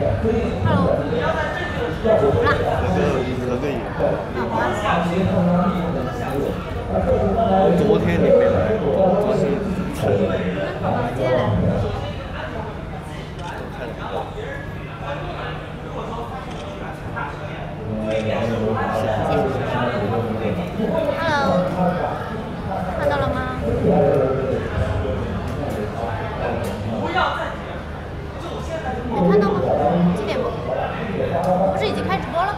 昨天你没来，昨天我今天来。Hello，看到了吗？没看到吗？几点播？不是已经开直播了？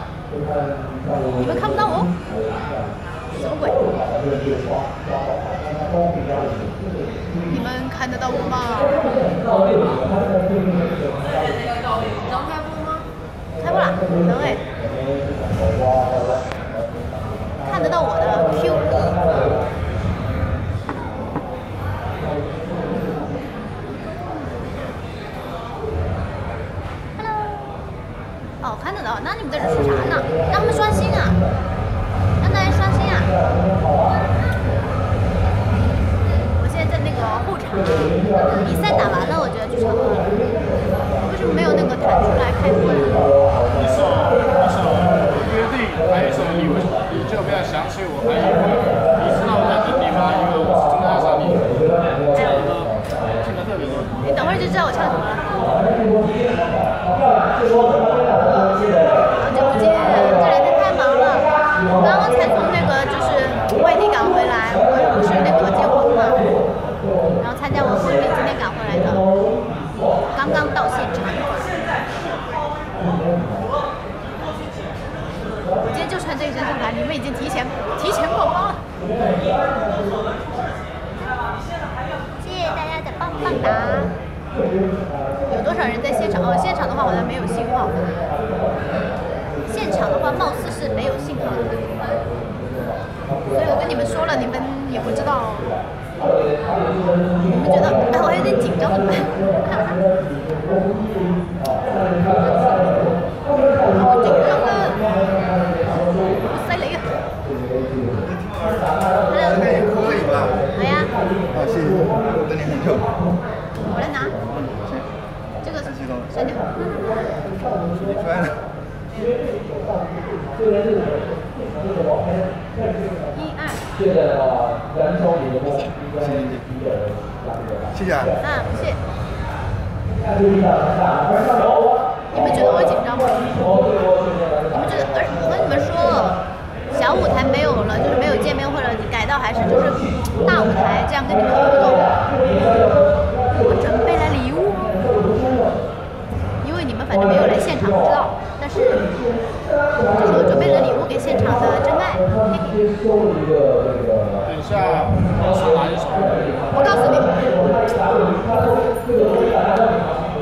你们看不到我？你们看得到我吗？能开播吗？开播了，能哎。看得到我的 Q。Hello。哦，看得到，那你们在这说啥呢？让他们刷新啊！让大家刷新啊！我现在在那个后场，比赛打完了，我觉得就差不多了。为什么没有那个弹出来开播呢？一首一首约定，还有一首你为什么你就不要想起我，还有一个你知道我在等你吗？一个我是真的爱上你，这首歌听得特别多。你等会儿就知道我唱什么了。好久不见，这两天太忙了，我刚刚才从那个就是外地赶回来，我又不是那个结婚嘛，然后参加完婚礼，今天赶回来的，刚刚到现场。我今天你们已经提前提前曝光了。谢谢大家的棒棒哒。有多少人在现场？哦，现场的话好像没有信号。现场的话，貌似是没有信号的。所以我跟你们说了，你们也不知道。你们觉得，哎，我还有点紧张怎么办？好紧张啊！我塞雷啊！那也可以吧？好呀，啊，谢谢，等你很久。我来拿。这谢谢。谢谢。啊。啊，不谢。你们觉得我紧张吗？你们觉得？而我跟你们说，小舞台没有了，就是没有见面会了，你改到还是就是大舞台，这样跟你们互动。我准备了礼物，因为你们反正没有来现场，不知道。但是，这是我准备了礼物给现场的真爱，嘿嘿。等一下，我唱哪一首？我告诉你，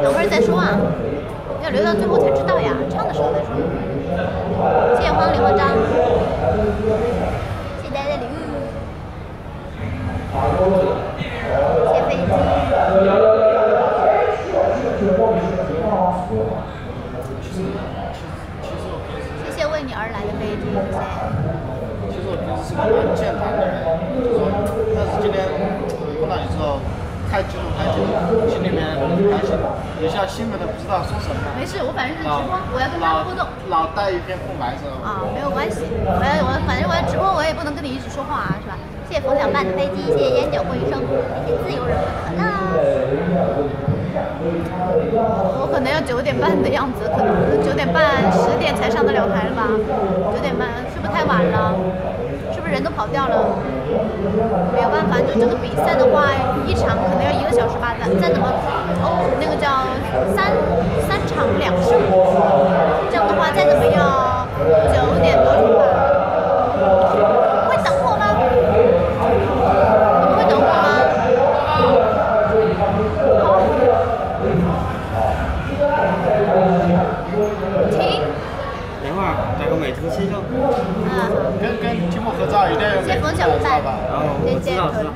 等会儿再说啊，要留到最后才知道呀，唱的时候再说。谢谢黄李焕章，谢谢大家的礼物，太激动太激动，心里面还是有下兴奋的不知道说什么。没事，我反正是直播，我要跟大家互动。老带一片空白是吧。啊，没有关系，我要我反正我要直播，我也不能跟你一直说话啊，是吧？谢谢冯小曼的飞机，谢谢烟酒过余生，谢谢自由人的可乐。我可能要九点半的样子，可能九点半十点才上得了台了吧？九点半是不是太晚了？人都跑掉了？没有办法，就这个比赛的话，一场可能要一个小时吧，再再怎么哦，那个叫三三场两胜，这样的话跟跟题目合照一定要有谢谢冯小曼吧？谢谢可乐。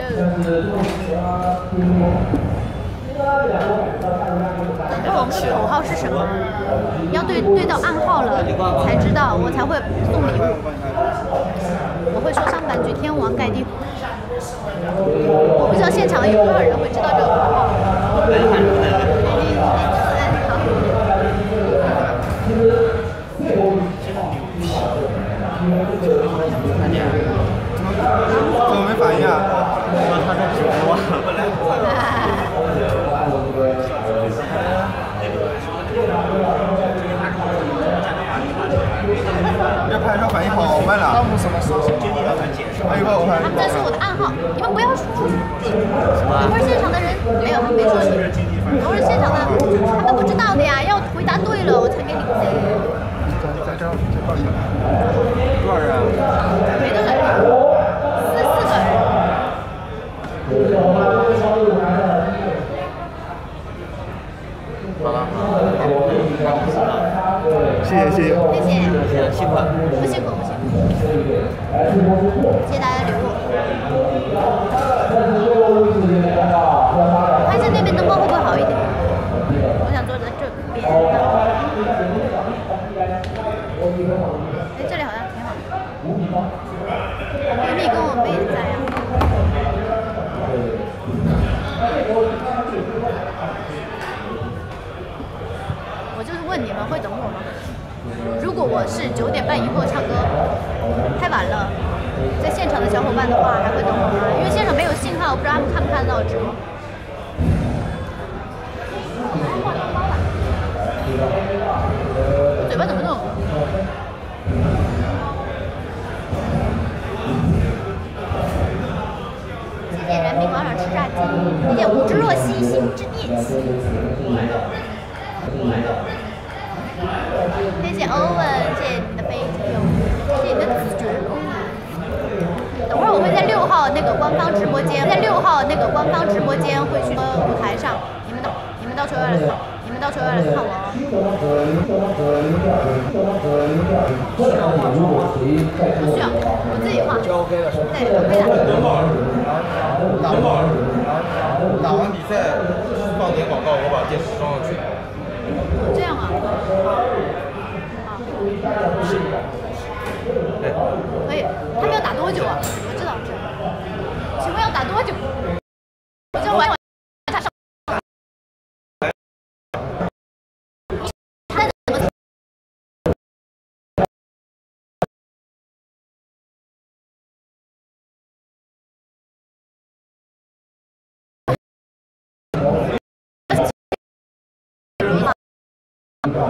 等着我们的口号是什么？要对对到暗号了才知道，我才会送礼物。我会说上半句“天王盖地虎”。我不知道现场有多少人会知道这个口号。一。这拍摄反应好慢了。弹幕什么时候？反应快，我拍。这是我的暗号，你们不要说。谢谢大家的礼物看一下那边灯光会不会好一点。我想坐在这边。哎，这里好像挺好的。米米跟我们也在呀。我就是问你们会等我吗？如果我是九点半以后唱歌，太晚了，在现场的小伙伴的话还会等我吗？因为现场没有信号，不知道他们看不看得到直播。嘴巴怎么弄？谢谢人民广场吃炸鸡，谢谢吴之若曦心之念。谢谢欧文，谢谢你的杯酒，谢谢你的子爵。等会儿我会在六那个官方直播间，在六号那个官方直播间会去舞台上，你们到你们到时候要来看，你们到时候要。来看我哦。不需要，我自己化。就 OK 了。对，OK 的。打完打完比赛放点广告，我把电视装上去。这样啊？对。可以。他们要打多久啊？我知道这。请问要打多久？我就玩他上。他怎么？这个我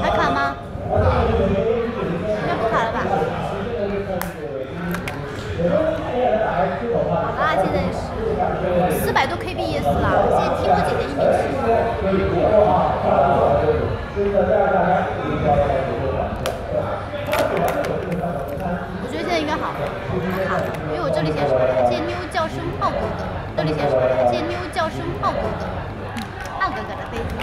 还卡吗？应该不卡了吧？好啦，现在是四百多 kbps 了，现在 T 波姐姐一米我觉得现在应该好，还卡，因为我这里写什么？谢谢妞叫声炮哥哥，这里写什么？谢谢妞叫声炮哥哥，炮哥哥的杯子。